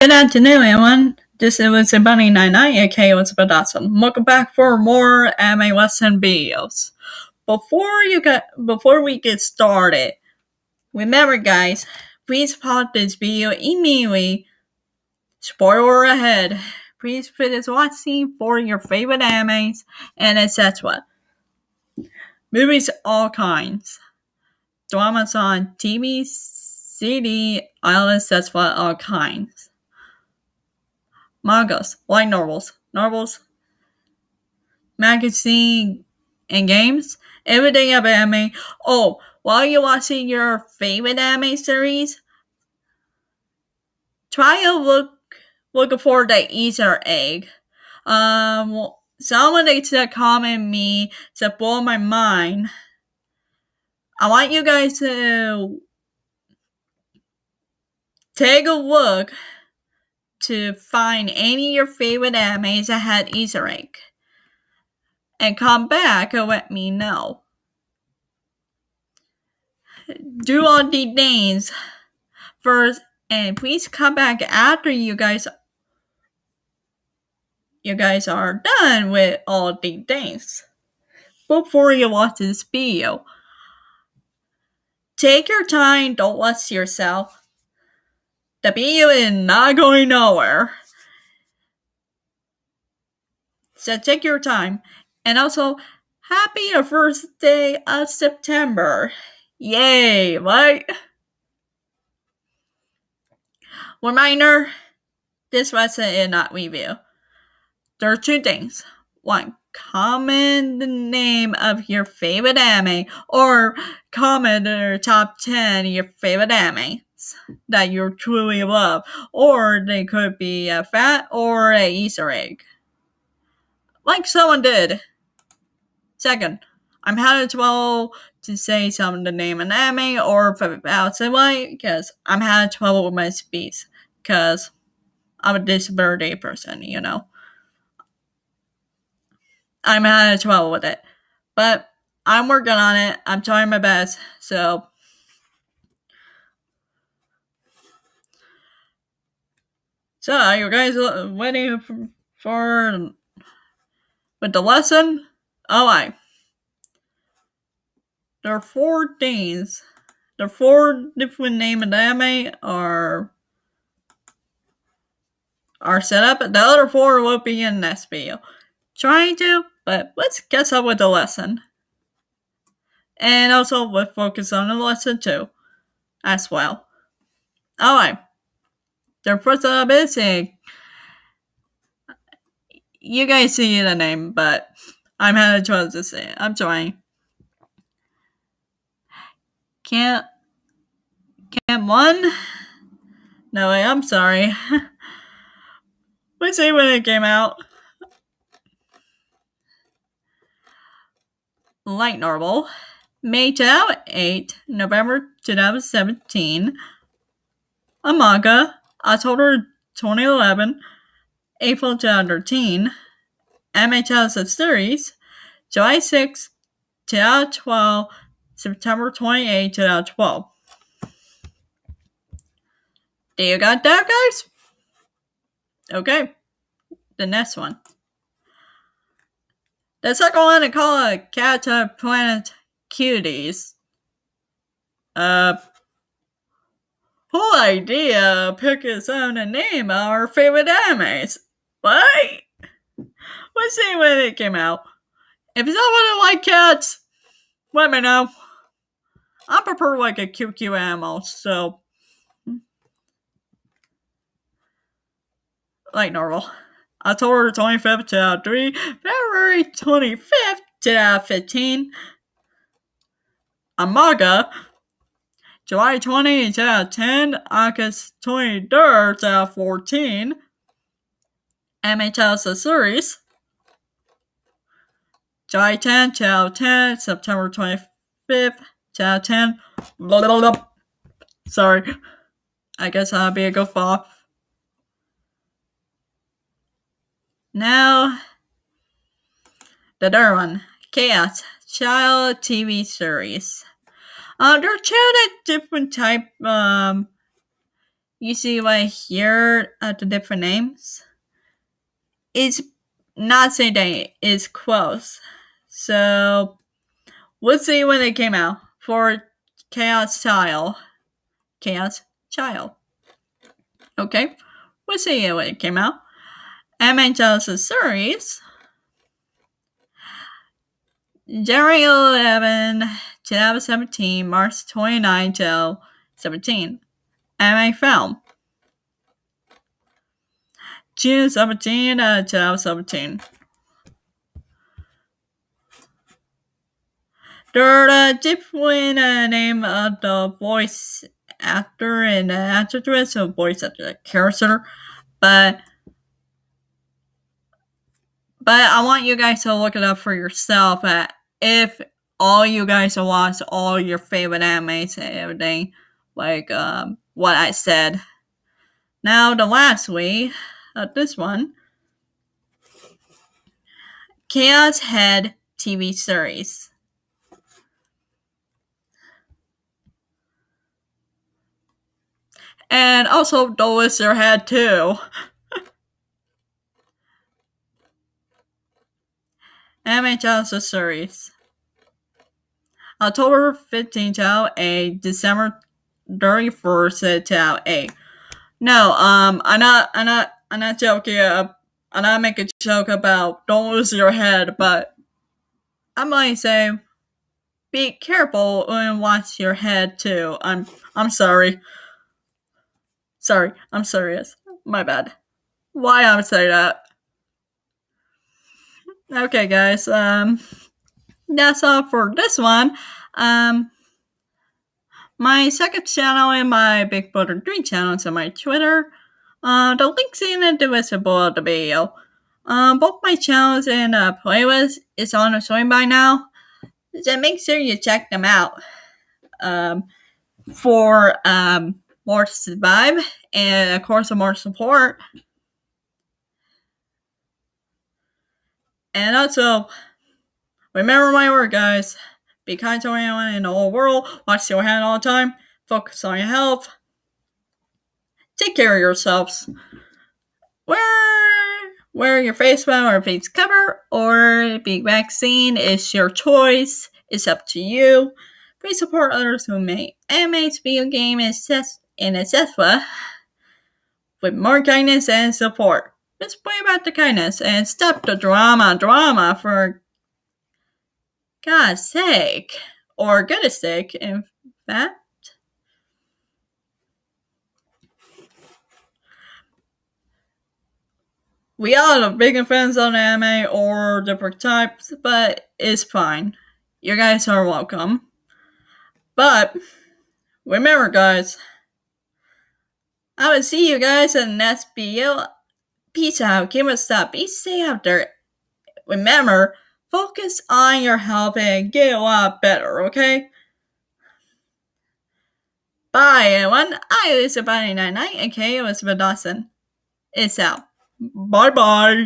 Good afternoon, everyone. This is Bunny 99 aka what's about awesome. Welcome back for more anime western videos. Before you get before we get started, remember guys, please pause this video immediately. Spoiler ahead. Please finish watching for your favorite animes and etc. Movies all kinds. Dramas on TV, CD, islands, etc. all kinds mangas, light novels, novels, magazine, and games. Everything about anime. Oh, while you're watching your favorite anime series, try to look look for the Easter egg. Um, someone to comment me to blow my mind. I want you guys to take a look to find any of your favorite animes that had Easter egg. And come back and let me know. Do all the things first and please come back after you guys you guys are done with all the things. Before you watch this video. Take your time, don't rush yourself. The is not going nowhere. So take your time. And also, happy first day of September. Yay, right? Reminder, this lesson is not review. There are two things. One, comment the name of your favorite anime or comment the top 10 your favorite anime that you truly love, or they could be a fat or a Easter egg, like someone did. Second, I'm having trouble to say some the name of anime or about it because I'm having trouble with my speech because I'm a disability person, you know. I'm having trouble with it, but I'm working on it. I'm trying my best, so So, you guys ready for with the lesson? Oh, Alright. There are four things. There are four different name of anime are are set up. The other four will be in this video. Trying to, but let's catch up with the lesson. And also we'll focus on the lesson too, as well. Oh, Alright their first ability. You guys see the name, but I'm having trouble to say. I'm trying. Can't. Can't one? No I'm sorry. Let's see when it came out. Light Novel. May 2008, November 2017. A manga. October 2011, April 2013, MHS of series, July 6, 2012, September 28, 2012. Do you got that, guys? Okay, the next one. The second one I call it Cat Planet Cuties. Uh, whole idea pick his own and name our favorite animes. What? Let's see when it came out. If someone like cats, let me know. I prefer like a cute cute animal, so like normal. October 25th, 2003, February 25th, 2015. A manga July 20, to 10, August 23rd, to 14, MHS series. July 10, to 10, September 25th, to 10. Blah, blah, blah. Sorry. I guess I'll be a go off. Now, the third one, Chaos Child TV series. Uh, there are two different type um, you see right here at the different names, it's not same day, it's close. So we'll see when it came out for Chaos Child. Chaos Child. Okay, we'll see when it came out. Genesis series. January 11, 2017, March 29, 2017. Anime film. June 17, uh, 2017. The different uh, name of the voice actor and actress, so voice actor character, but but I want you guys to look it up for yourself. Uh, if all you guys watch all your favorite animes and everything, like um, what I said. Now the last week, uh, this one, Chaos Head TV series. And also Dolus Your Head too. Anime Genesis series. October 15th to 8, December 31st to 8. No, um, I'm not, I'm not, I'm not joking. Uh, I'm not making a joke about don't lose your head, but I might say be careful and watch your head too. I'm, I'm sorry. Sorry, I'm serious. My bad. Why I'm saying that? Okay, guys. Um, that's all for this one. Um, my second channel and my Big Brother 3 channels on my Twitter. Uh, the link's in the description of the video. Um, both my channels and uh, playlist is on the screen by now. So make sure you check them out. Um, for um, more survive and of course more support. And also, remember my word, guys. Be kind to anyone in the whole world. Wash your hand all the time. Focus on your health. Take care of yourselves. Wear, wear your face mask or face cover or be vaccine It's your choice. It's up to you. Please support others who make animes, video game, and etc. with more kindness and support. Let's play about the kindness and stop the drama, drama for God's sake, or goodness sake, in fact. We all are big fans on anime or different types, but it's fine. You guys are welcome. But remember, guys, I will see you guys in the next video. Peace out. Us up. Be safe out there. Remember, focus on your health and get a lot better, okay? Bye, everyone. I was about 99 and K. Elizabeth Dawson. It's out. Bye bye.